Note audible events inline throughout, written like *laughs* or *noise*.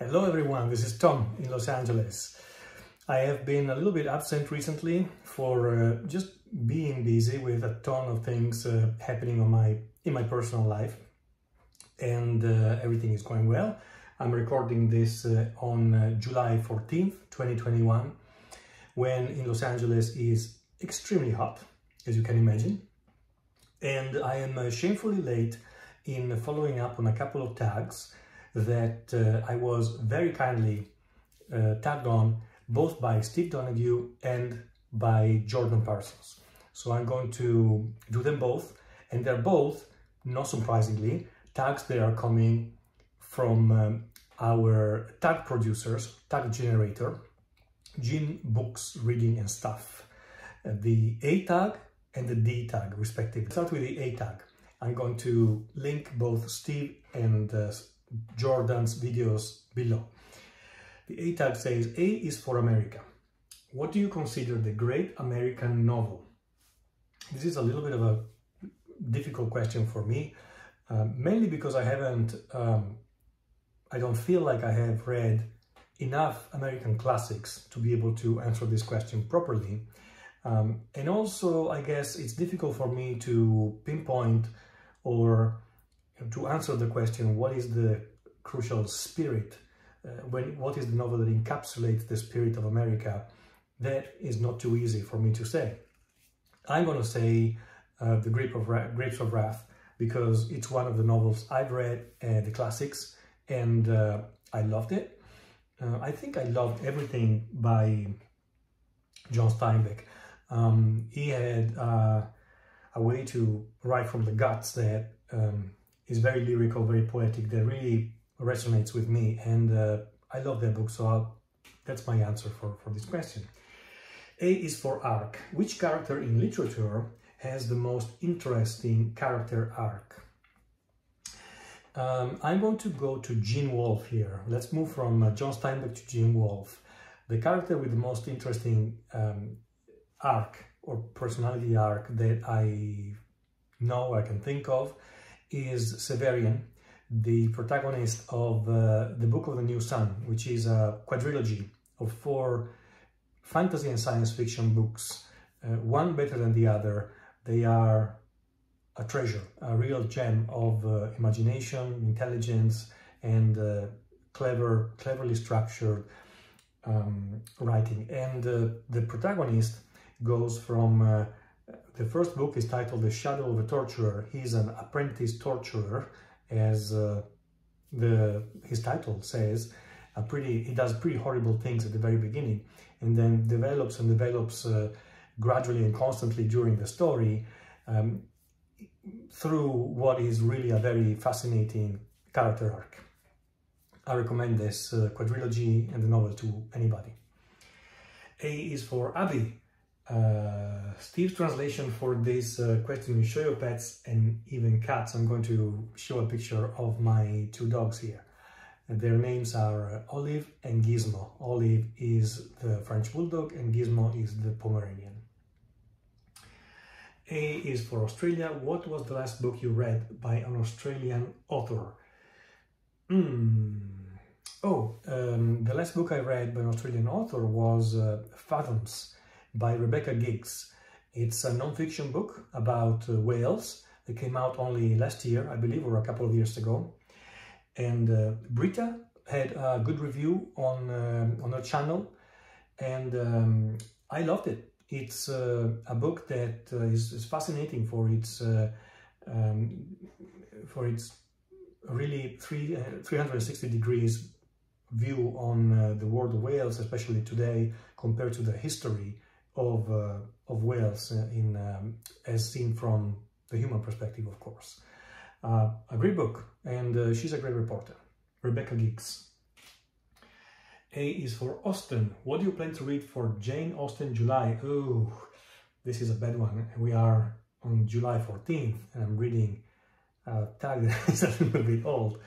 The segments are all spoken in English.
Hello everyone, this is Tom in Los Angeles. I have been a little bit absent recently for uh, just being busy with a ton of things uh, happening on my in my personal life and uh, everything is going well. I'm recording this uh, on uh, July 14th, 2021 when in Los Angeles is extremely hot, as you can imagine. And I am uh, shamefully late in following up on a couple of tags that uh, I was very kindly uh, tagged on both by Steve Donoghue and by Jordan Parsons. So I'm going to do them both and they're both, not surprisingly, tags that are coming from um, our tag producers, tag generator, Jim's Books Reading and Stuff. Uh, the A tag and the D tag respectively. Start with the A tag. I'm going to link both Steve and uh, Jordan's videos below. The A tag says A is for America. What do you consider the great American novel? This is a little bit of a difficult question for me, uh, mainly because I haven't, um, I don't feel like I have read enough American classics to be able to answer this question properly. Um, and also, I guess it's difficult for me to pinpoint or to answer the question, what is the crucial spirit? Uh, when What is the novel that encapsulates the spirit of America? That is not too easy for me to say. I'm going to say uh, The Grape of Grapes of Wrath because it's one of the novels I've read, uh, the classics, and uh, I loved it. Uh, I think I loved everything by John Steinbeck. Um, he had uh, a way to write from the guts that um, is very lyrical, very poetic, that really resonates with me. And uh, I love that book, so I'll, that's my answer for, for this question. A is for arc. Which character in literature has the most interesting character arc? Um, I'm going to go to Gene Wolfe here. Let's move from uh, John Steinbeck to Gene Wolfe. The character with the most interesting um, arc or personality arc that I know I can think of is Severian, the protagonist of uh, the Book of the New Sun, which is a quadrilogy of four fantasy and science fiction books, uh, one better than the other. They are a treasure, a real gem of uh, imagination, intelligence, and uh, clever, cleverly structured um, writing. And uh, the protagonist goes from uh, the first book is titled The Shadow of a Torturer. He's an apprentice torturer, as uh, the his title says. A pretty, he does pretty horrible things at the very beginning, and then develops and develops uh, gradually and constantly during the story um, through what is really a very fascinating character arc. I recommend this uh, quadrilogy and the novel to anybody. A is for Abby, uh, Steve's translation for this uh, question is show your pets and even cats. I'm going to show a picture of my two dogs here. Their names are uh, Olive and Gizmo. Olive is the French Bulldog and Gizmo is the Pomeranian. A is for Australia. What was the last book you read by an Australian author? Mm. Oh, um, the last book I read by an Australian author was uh, Fathoms by Rebecca Giggs. It's a non-fiction book about uh, whales that came out only last year, I believe, or a couple of years ago. And uh, Brita had a good review on, uh, on her channel, and um, I loved it. It's uh, a book that uh, is, is, fascinating for its uh, um, for its really three, 360 degrees view on the world of whales, especially today, compared to the history of, uh, of whales in, um, as seen from the human perspective, of course. Uh, a great book, and uh, she's a great reporter, Rebecca Giggs. A is for Austen. What do you plan to read for Jane Austen July? Oh, this is a bad one. We are on July 14th, and I'm reading a tag that *laughs* is a little bit old.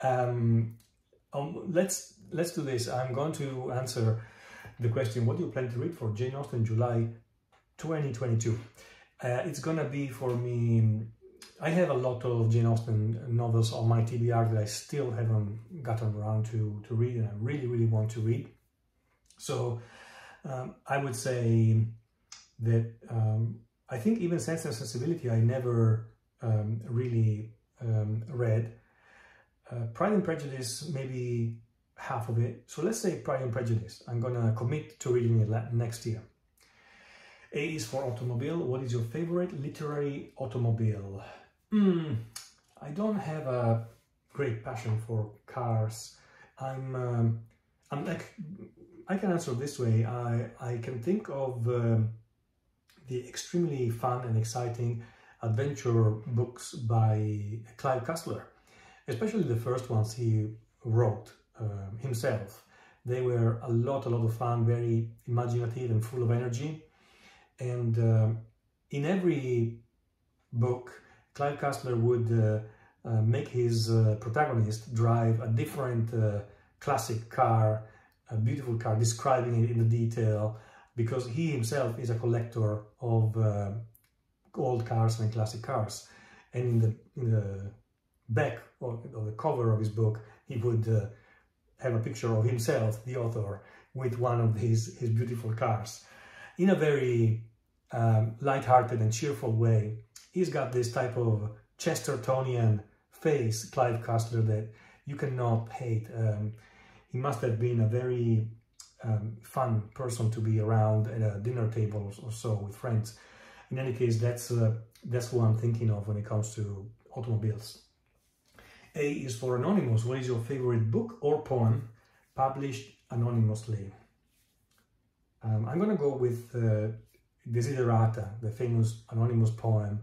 Um, um, let's let's do this. I'm going to answer the question, what do you plan to read for Jane Austen July 2022? Uh, it's gonna be for me I have a lot of Jane Austen novels on my TBR that I still haven't gotten around to, to read and I really, really want to read. So um, I would say that um, I think even Sense and Sensibility I never um, really um, read. Uh, Pride and Prejudice, maybe half of it. So let's say Pride and Prejudice. I'm gonna commit to reading it next year. A is for automobile. What is your favorite literary automobile? Mm, I don't have a great passion for cars. I'm, um, I'm like, I can answer this way. I, I can think of um, the extremely fun and exciting adventure books by Clive Cussler, especially the first ones he wrote uh, himself. They were a lot, a lot of fun, very imaginative and full of energy. And uh, in every book, Clive Cussler would uh, uh, make his uh, protagonist drive a different classic car, a beautiful car, describing it in the detail, because he himself is a collector of uh, old cars and classic cars. And in the, in the back of, of the cover of his book, he would uh, have a picture of himself, the author, with one of his, his beautiful cars. In a very um, light-hearted and cheerful way, he's got this type of Chestertonian face, Clive Cussler, that you cannot hate. Um, he must have been a very um, fun person to be around at a dinner table or so with friends. In any case, that's uh, that's what I'm thinking of when it comes to automobiles. A is for anonymous. What is your favorite book or poem published anonymously? Um, I'm gonna go with uh, Desiderata, the famous anonymous poem,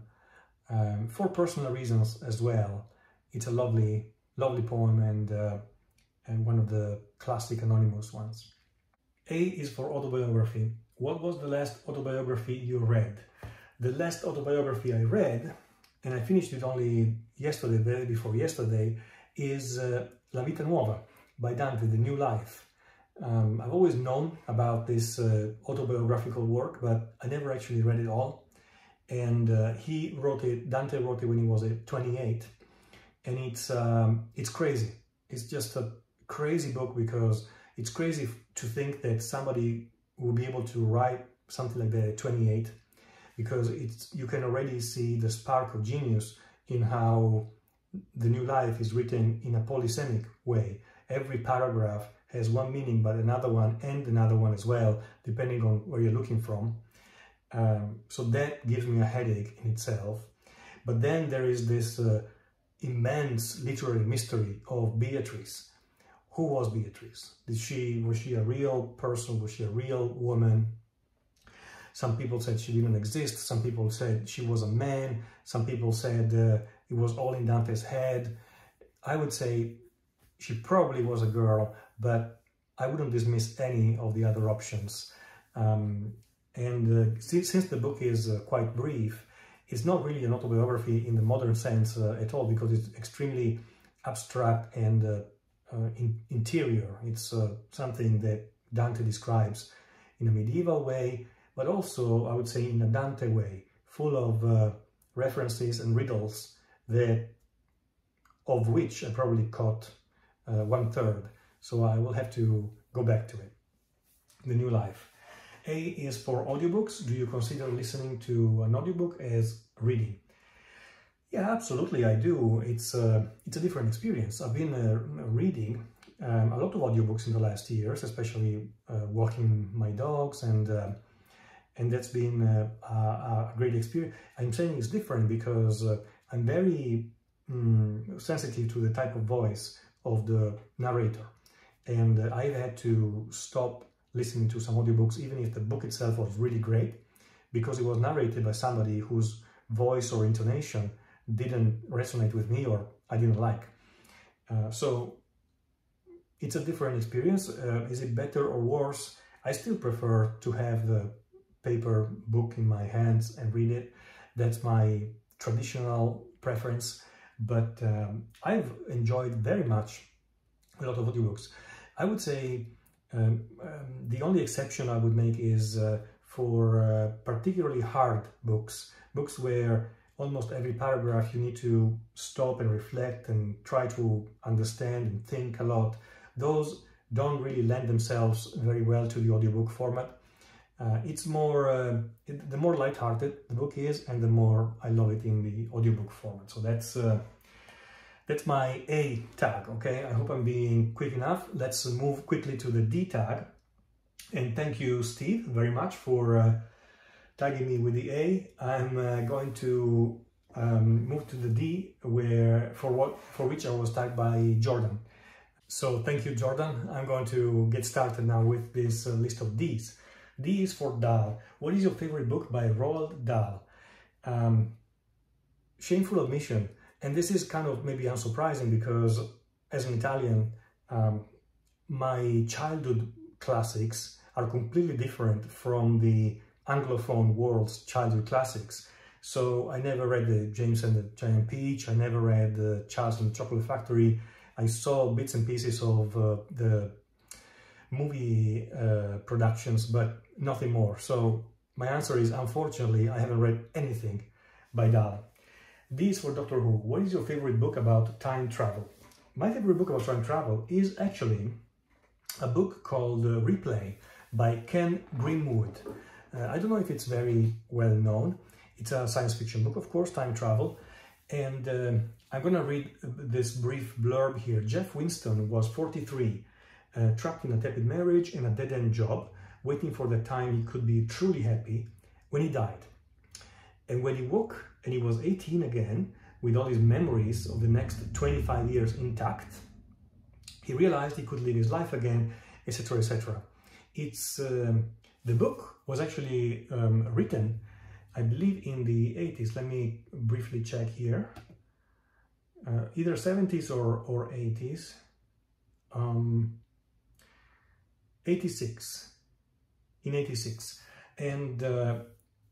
um, for personal reasons as well. It's a lovely, lovely poem and uh, and one of the classic anonymous ones. A is for autobiography. What was the last autobiography you read? The last autobiography I read, and I finished it only yesterday, the day before yesterday, is uh, La Vita Nuova by Dante, The New Life. Um, I've always known about this uh, autobiographical work, but I never actually read it all. And uh, he wrote it, Dante wrote it when he was uh, 28. And it's, um, it's crazy. It's just a crazy book because it's crazy to think that somebody will be able to write something like that at 28 because it's you can already see the spark of genius in how the new life is written in a polysemic way. Every paragraph has one meaning, but another one and another one as well, depending on where you're looking from. Um, so that gives me a headache in itself. But then there is this uh, immense literary mystery of Beatrice, who was Beatrice? Did she was she a real person? Was she a real woman? Some people said she didn't exist. Some people said she was a man. Some people said uh, it was all in Dante's head. I would say she probably was a girl, but I wouldn't dismiss any of the other options. Um, and uh, since, the book is uh, quite brief, it's not really an autobiography in the modern sense uh, at all because it's extremely abstract and uh, uh, in, interior. It's uh, something that Dante describes in a medieval way, but also, I would say, in a Dante way, full of uh, references and riddles that of which I probably caught uh, one third. So I will have to go back to it. The New Life. A is for audiobooks. Do you consider listening to an audiobook as reading? Yeah, absolutely, I do. It's a, uh, it's a different experience. I've been uh, reading um, a lot of audiobooks in the last years, especially uh, walking my dogs, and uh, and that's been uh, a, great experience. I'm saying it's different because uh, I'm very um, sensitive to the type of voice of the narrator, and I've had to stop listening to some audiobooks, even if the book itself was really great, because it was narrated by somebody whose voice or intonation didn't resonate with me or I didn't like. Uh, so it's a different experience. Uh, is it better or worse? I still prefer to have the paper book in my hands and read it. That's my traditional preference, but um, I've enjoyed very much a lot of audiobooks. I would say um, um, the only exception I would make is uh, for uh, particularly hard books, books where almost every paragraph you need to stop and reflect and try to understand and think a lot. Those don't really lend themselves very well to the audiobook format. Uh, it's more, uh, it, the more light-hearted the book is and the more I love it in the audiobook format. So that's uh, that's my A tag, okay? I hope I'm being quick enough. Let's move quickly to the D tag. And thank you, Steve, very much for uh, tagging me with the A. I'm uh, going to um, move to the D, where for what for which I was tagged by Jordan. So thank you, Jordan. I'm going to get started now with this uh, list of Ds. D is for Dahl. What is your favorite book by Roald Dahl? Um, shameful admission. And this is kind of maybe unsurprising because as an Italian, um, my childhood classics are completely different from the Anglophone world's childhood classics. So I never read the James and the Giant Peach, I never read the Charles and the Chocolate Factory. I saw bits and pieces of uh, the movie uh, productions, but nothing more. So my answer is, unfortunately, I haven't read anything by Dahl. These for Doctor Who. What is your favorite book about time travel? My favorite book about time travel is actually a book called uh, Replay by Ken Grimwood. Uh, I don't know if it's very well known. It's a science fiction book, of course, time travel. And uh, I'm going to read this brief blurb here. Jeff Winston was 43, uh, trapped in a tepid marriage and a dead-end job, waiting for the time he could be truly happy when he died. And when he woke and he was 18 again, with all his memories of the next 25 years intact, he realized he could live his life again, etc., etc. It's um, the book was actually um, written, I believe, in the 80s. Let me briefly check here. Uh, either 70s or, or 80s. Um, 86. In 86. And uh,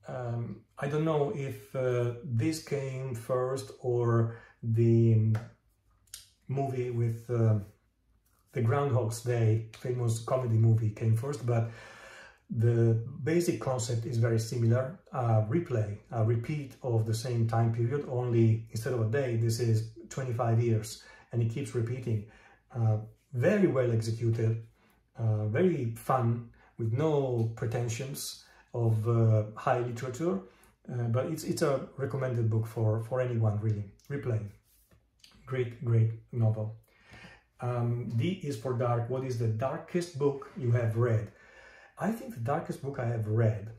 um, I don't know if uh, this came first or the movie with uh, the Groundhog's Day, famous comedy movie, came first, but the basic concept is very similar. A replay, a repeat of the same time period, only instead of a day, this is 25 years, and it keeps repeating. Uh, very well executed, uh, very fun, with no pretensions of uh, high literature, uh, but it's, it's a recommended book for, for anyone, really. Replay. Great, great novel. Um, D is for dark. What is the darkest book you have read? I think the darkest book I have read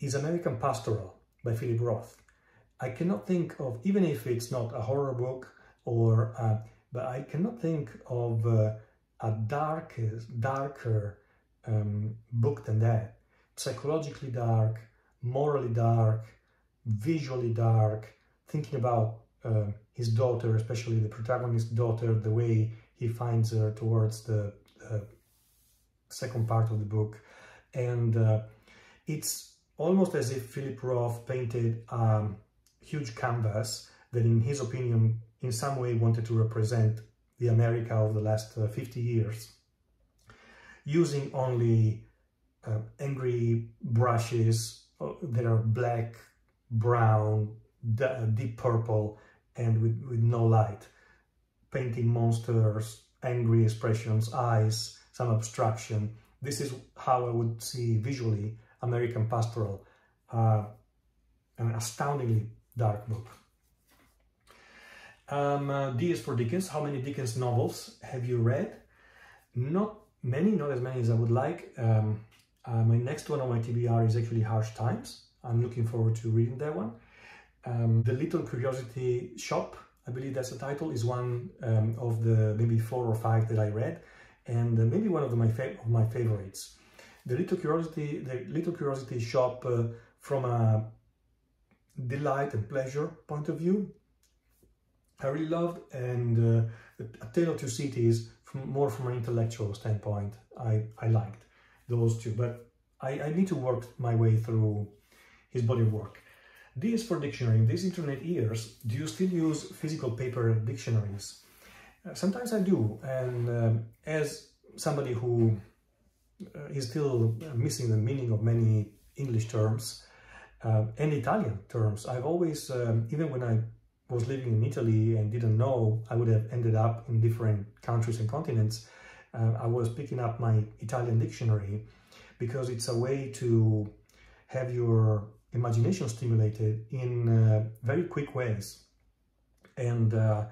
is American Pastoral by Philip Roth. I cannot think of, even if it's not a horror book or, uh, but I cannot think of uh, a darker, darker um, book than that. Psychologically dark, morally dark, visually dark, thinking about uh, his daughter, especially the protagonist's daughter, the way he finds her towards the uh, second part of the book. And uh, it's almost as if Philip Roth painted a huge canvas that in his opinion in some way wanted to represent the America of the last uh, 50 years using only uh, angry brushes uh, that are black, brown, deep purple and with, with no light painting monsters, angry expressions, eyes, some abstraction. This is how I would see visually American Pastoral, uh, an astoundingly dark book. Um, uh, D is for Dickens. How many Dickens novels have you read? Not many, not as many as I would like. Um, uh, my next one on my TBR is actually Harsh Times. I'm looking forward to reading that one. Um, the Little Curiosity Shop I believe that's the title, is one um, of the maybe four or five that I read, and uh, maybe one of, the, my, of my favorites. The Little Curiosity, the Little Curiosity shop uh, from a delight and pleasure point of view, I really loved, and uh, A Tale of Two Cities, more from an intellectual standpoint, I, I liked those two, but I, I need to work my way through his body of work. D is for dictionary. In these internet years, do you still use physical paper dictionaries? Uh, sometimes I do, and um, as somebody who uh, is still missing the meaning of many English terms, uh, and Italian terms. I've always, um, even when I was living in Italy and didn't know I would have ended up in different countries and continents, uh, I was picking up my Italian dictionary because it's a way to have your imagination stimulated in uh, very quick ways. And uh,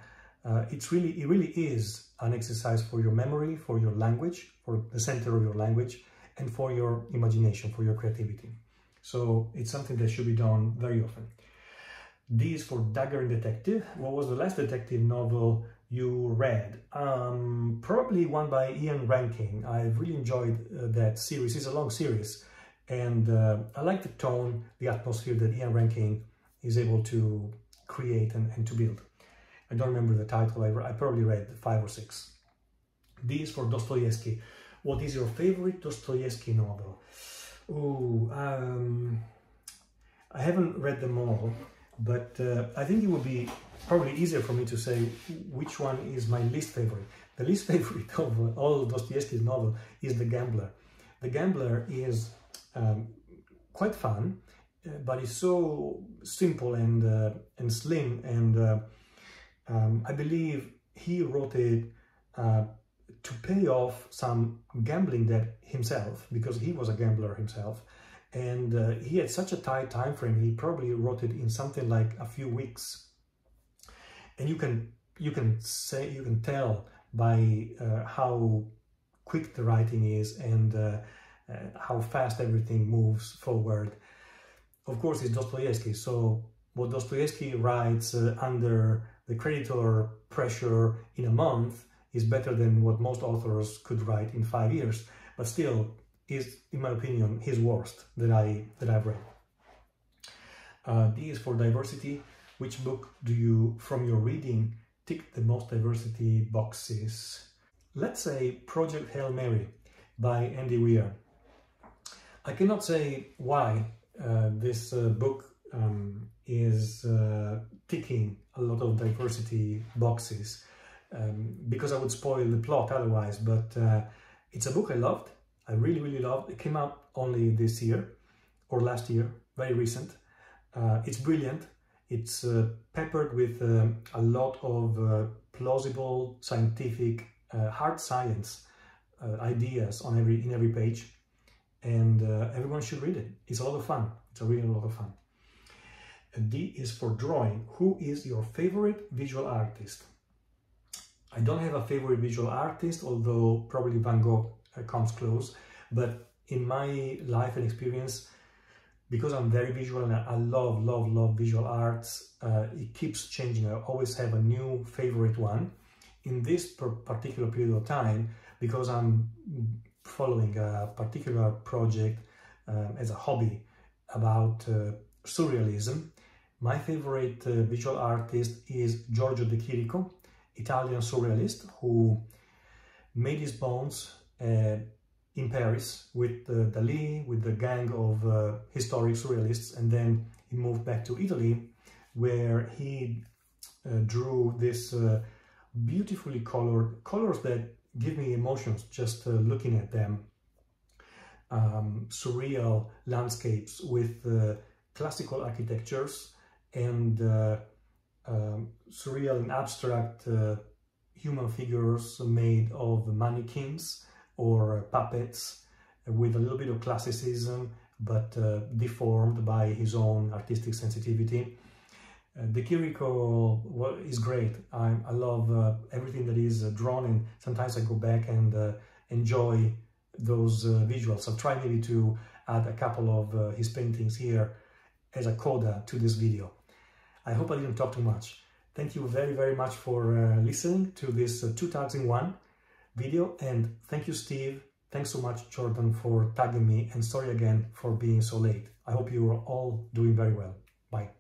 uh, it's really, it really is an exercise for your memory, for your language, for the center of your language, and for your imagination, for your creativity. So it's something that should be done very often. D is for Dagger and Detective. What was the last detective novel you read? Um, probably one by Ian Rankin. I've really enjoyed uh, that series. It's a long series. And uh, I like the tone, the atmosphere that Ian Rankin is able to create and, and to build. I don't remember the title, I, I probably read five or six. D is for Dostoevsky. What is your favorite Dostoevsky novel? Oh, um, I haven't read them all, but uh, I think it would be probably easier for me to say which one is my least favorite. The least *laughs* favorite of all Dostoevsky's novel is The Gambler. The Gambler is um, quite fun, uh, but it's so simple and uh, and slim, and uh, um, I believe he wrote it uh, to pay off some gambling debt himself because he was a gambler himself and uh, he had such a tight time frame he probably wrote it in something like a few weeks. And you can you can say you can tell by uh, how quick the writing is and uh, uh how fast everything moves forward. Of course it's dostoevsky so what dostoevsky writes uh, under the creditor pressure in a month is better than what most authors could write in five years, but still is, in my opinion, his worst that I that I've read. Uh, D is for diversity. Which book do you, from your reading, tick the most diversity boxes? Let's say Project Hail Mary by Andy Weir. I cannot say why uh, this uh, book um, is uh, ticking a lot of diversity boxes um, because I would spoil the plot otherwise. But uh, it's a book I loved. I really, really love. It came out only this year or last year, very recent. Uh, it's brilliant. It's uh, peppered with um, a lot of uh, plausible, scientific, uh, hard science uh, ideas on every in every page, and everyone should read it. It's a lot of fun. It's a really a lot of fun. D is for drawing. Who is your favorite visual artist? I don't have a favorite visual artist, although probably Van Gogh uh, comes close. But in my life and experience, because I'm very visual and I love, love, love visual arts, uh, it keeps changing. I always have a new favorite one. In this particular period of time, because I'm following a particular project um, as a hobby about uh, surrealism, my favorite uh, visual artist is Giorgio De Chirico, Italian surrealist who made his bones uh, in Paris with uh, Dali, with the gang of uh, historic surrealists, and then he moved back to Italy where he uh, drew this uh, beautifully colored colors that give me emotions just uh, looking at them. Um, surreal landscapes with classical architectures and um, surreal and abstract uh, human figures made of mannequins or uh, puppets with a little bit of classicism but uh, deformed by his own artistic sensitivity. Uh, De Chirico well, is great. I, I love uh, everything that is uh, drawn and sometimes I go back and uh, enjoy those visuals. I'll try maybe to add a couple of his paintings here as a coda to this video. I hope I didn't talk too much. Thank you very, very much for listening to this uh, 2001 video and thank you, Steve. Thanks so much, Jordan, for tagging me and sorry again for being so late. I hope you are all doing very well. Bye.